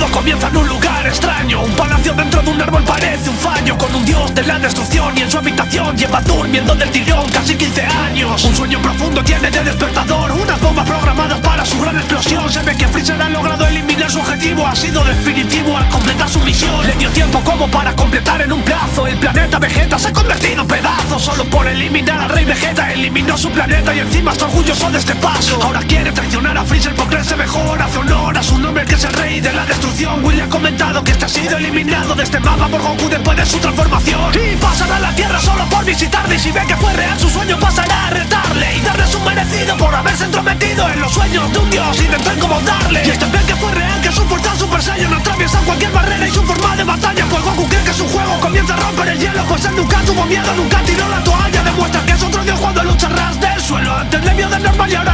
Todo comienza en un lugar extraño. Un palacio dentro de un árbol parece un fallo. Con un dios de la destrucción y en su habitación Lleva durmiendo del tirón casi 15 años. Un sueño profundo tiene de despertador. Unas bombas programadas para su gran explosión. Se ve que Freezer ha logrado eliminar su objetivo. Ha sido definitivo al completar su misión. Le dio tiempo como para completar en un plazo. El planeta Vegeta se ha convertido en pedazos Solo por eliminar al rey Vegeta Eliminó su planeta y encima está orgulloso de este paso. Ahora quiere traicionar a Freezer mejor Hace honor a su nombre que es el rey de la destrucción. Willy ha comentado que este ha sido eliminado de este mapa por Goku después de su transformación. Y pasará a la Tierra solo por visitarle Y si ve que fue real su sueño pasará a retarle Y darle su merecido por haberse entrometido en los sueños de un dios Y de incomodarle Y este ve que fue real que su fuerza Super Saiyan atraviesa cualquier barrera y su forma de batalla. Pues Goku cree que su juego comienza a romper el hielo Pues él nunca tuvo miedo, nunca tiró la toalla. Demuestra que es otro dios cuando lucha ras del suelo. Antes le vio de normal y ahora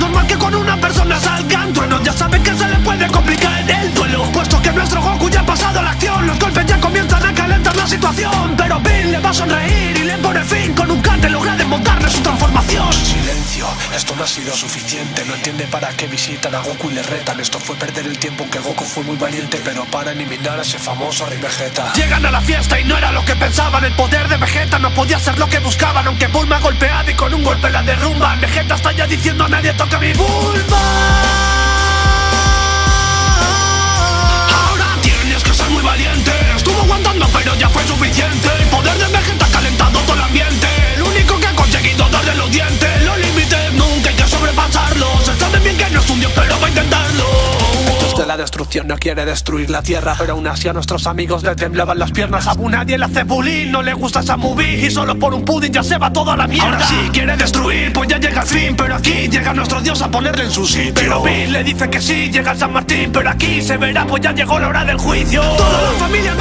normal que con una persona salgan truenos. Ya saben que se le puede complicar el duelo. Puesto que nuestro Goku ya ha pasado la acción Los golpes ya comienzan a calentar la situación. Pero Bill le va a sonreír y le pone fin Con un no ha sido suficiente. No entiende para qué visitan a Goku y le retan. Esto fue perder el tiempo que Goku fue muy valiente Pero para eliminar a ese famoso Rey Vegeta. Llegan a la fiesta y no era lo que pensaban. El poder de Vegeta no podía ser lo que buscaban. Aunque Bulma ha golpeado y con un golpe la derrumban Vegeta está ya diciendo nadie toca mi Bulma destrucción no quiere destruir la tierra Pero aún así a nuestros amigos le temblaban las piernas. A nadie le hace bullying, no le gusta esa movie Y solo por un pudding ya se va toda la mierda. Ahora sí quiere destruir, pues ya llega el fin Pero aquí llega nuestro dios a ponerle en su sitio. Pero Bill le dice que sí, llega el San Martín Pero aquí se verá, pues ya llegó la hora del juicio. Toda la familia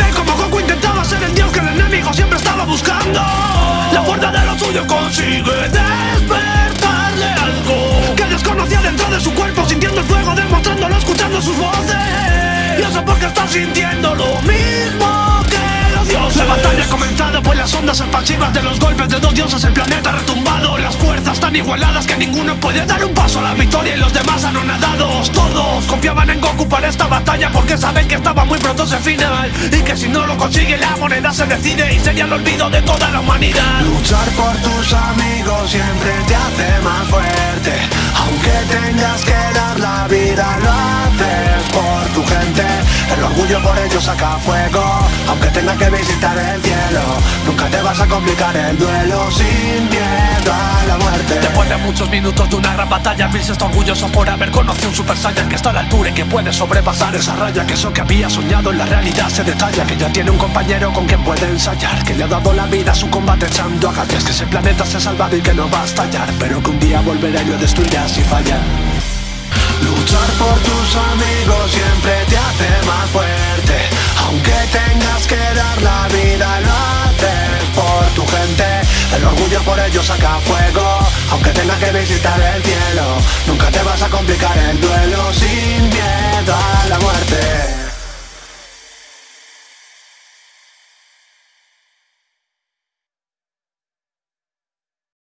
sintiendo lo mismo que los dioses. La batalla ha comenzado pues las ondas expansivas de los golpes de dos dioses El planeta retumbado, las fuerzas tan igualadas Que ninguno puede dar un paso a la victoria Y los demás anonadados, todos confiaban en Goku para esta batalla Porque saben que estaba muy pronto ese final Y que si no lo consigue la moneda se decide Y sería el olvido de toda la humanidad. Luchar por saca fuego Aunque tengas que visitar el cielo. Nunca te vas a complicar el duelo sin miedo a la muerte. Después de muchos minutos de una gran batalla Bill se está orgulloso por haber conocido un Super Saiyan Que está a la altura y que puede sobrepasar esa raya Que eso que había soñado en la realidad se detalla Que ya tiene un compañero con quien puede ensayar Que le ha dado la vida a su combate echando a gallas Que ese planeta se ha salvado y que no va a estallar Pero que un día volverá y lo destruirá si falla. Luchar por tus amigos siempre yo saca fuego. Aunque tenga que visitar el cielo Nunca te vas a complicar el duelo Sin miedo a la muerte.